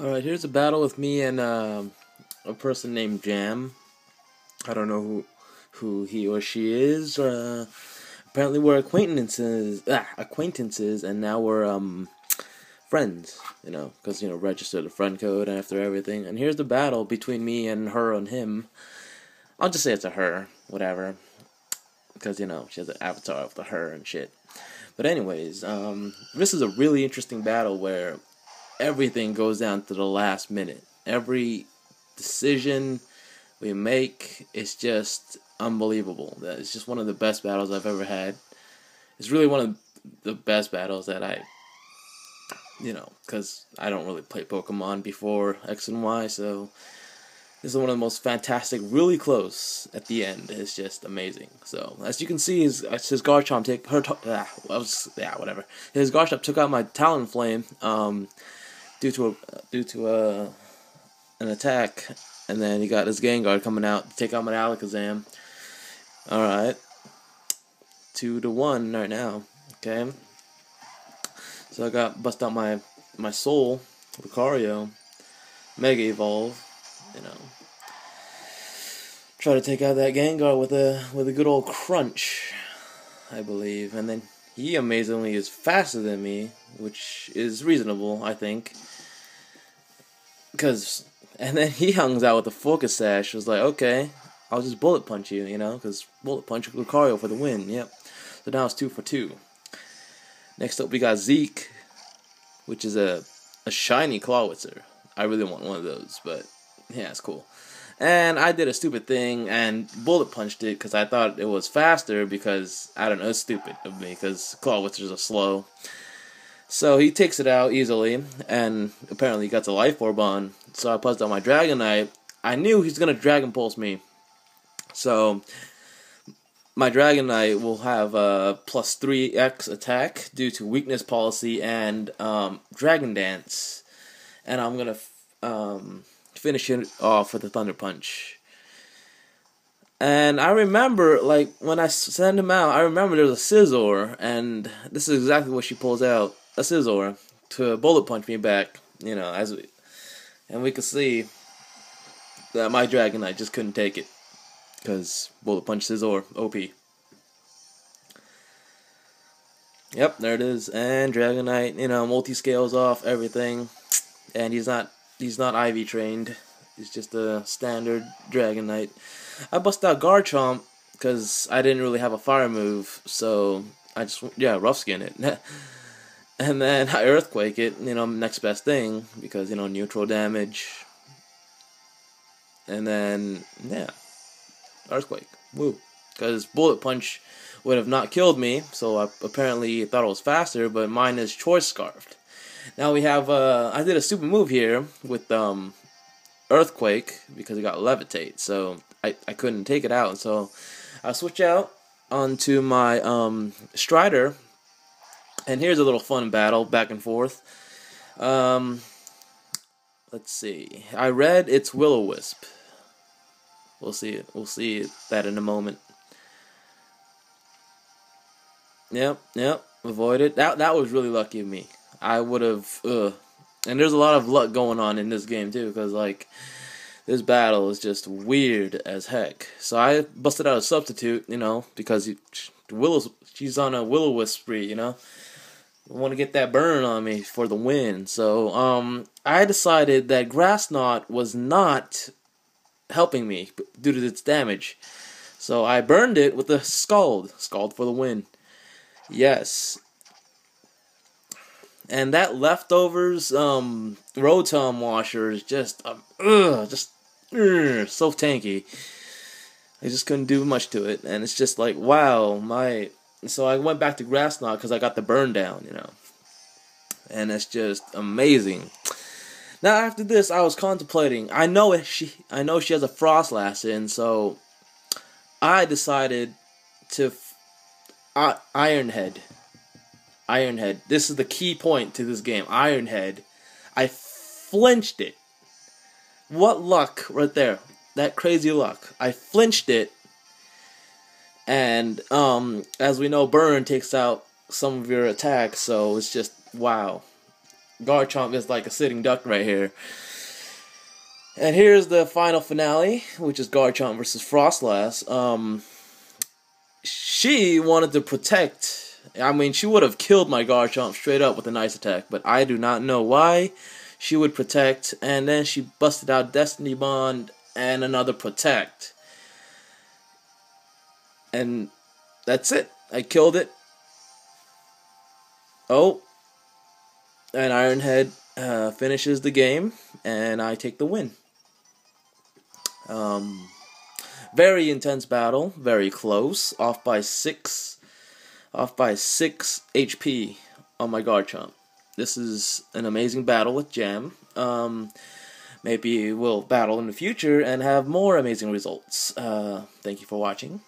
Alright, here's a battle with me and uh, a person named Jam. I don't know who who he or she is. Uh, apparently we're acquaintances, ah, acquaintances, and now we're um, friends, you know, because, you know, registered a friend code after everything. And here's the battle between me and her and him. I'll just say it's a her, whatever. Because, you know, she has an avatar of the her and shit. But anyways, um, this is a really interesting battle where everything goes down to the last minute. Every decision we make is just unbelievable. It's just one of the best battles I've ever had. It's really one of the best battles that I, you know, because I don't really play Pokemon before X and Y, so this is one of the most fantastic, really close at the end. It's just amazing. So as you can see, his his Garchomp take her. ah, was yeah whatever. His Garchomp took out my Talonflame. Um, due to a due to a an attack, and then he got his Gengar coming out to take out my Alakazam. All right, two to one right now. Okay, so I got bust out my my Soul Lucario, Mega Evolve. You know, try to take out that Gengar with a with a good old crunch, I believe, and then he amazingly is faster than me, which is reasonable, I think. Because, and then he hangs out with the focus sash. Was like, okay, I'll just bullet punch you, you know, because bullet punch Lucario for the win. Yep. So now it's two for two. Next up, we got Zeke, which is a a shiny Clawitzer. I really want one of those, but yeah, it's cool. And I did a stupid thing and bullet punched it because I thought it was faster because, I don't know, it's stupid of me because Clawitzers are slow. So he takes it out easily, and apparently he got the life orb on. So I puzzled out my Dragonite. I knew he's gonna Dragon Pulse me. So my Dragonite will have a plus 3x attack due to weakness policy and um, Dragon Dance. And I'm gonna um, finish it off with a Thunder Punch. And I remember, like, when I send him out, I remember there's a Scizor, and this is exactly what she pulls out a Scizor to bullet punch me back, you know, as we, and we could see that my Dragonite just couldn't take it, because bullet punch Scizor, OP. Yep, there it is, and Dragonite, you know, multi-scales off everything, and he's not, he's not EV trained, he's just a standard Dragonite. I bust out Garchomp, because I didn't really have a fire move, so I just, yeah, rough skin it. And then I earthquake it, you know, next best thing because you know neutral damage. And then yeah, earthquake, woo, because bullet punch would have not killed me. So I apparently thought it was faster, but mine is choice scarfed. Now we have uh, I did a super move here with um, earthquake because it got levitate, so I I couldn't take it out. So I switch out onto my um, Strider and here's a little fun battle back and forth. Um, let's see. I read it's Will-O-Wisp. We'll see it. We'll see that in a moment. Yep, yep. Avoided. That that was really lucky of me. I would have. And there's a lot of luck going on in this game too, because like this battle is just weird as heck. So I busted out a substitute, you know, because he, Willow, she's on a Will-O-Wisp spree, you know want to get that burn on me for the win. So um, I decided that Grass Knot was not helping me due to its damage. So I burned it with a Scald. Scald for the win. Yes. And that leftovers um, Rotom washer is just, um, ugh, just ugh, so tanky. I just couldn't do much to it. And it's just like, wow, my so I went back to Grass Knot because I got the burn down, you know. And it's just amazing. Now after this, I was contemplating. I know she, I know she has a Froslass in, so I decided to uh, Ironhead. Ironhead. This is the key point to this game. Ironhead. I flinched it. What luck right there. That crazy luck. I flinched it and um, as we know, burn takes out some of your attacks, so it's just wow. Garchomp is like a sitting duck right here. And here's the final finale, which is Garchomp versus Froslass. Um, she wanted to protect. I mean, she would have killed my guard Garchomp straight up with a nice attack, but I do not know why she would protect. And then she busted out Destiny Bond and another protect. And that's it. I killed it. Oh. And Ironhead uh, finishes the game, and I take the win. Um, very intense battle, very close, off by six, off by six HP on my Garchomp. This is an amazing battle with Jam. Um, maybe we'll battle in the future and have more amazing results. Uh, thank you for watching.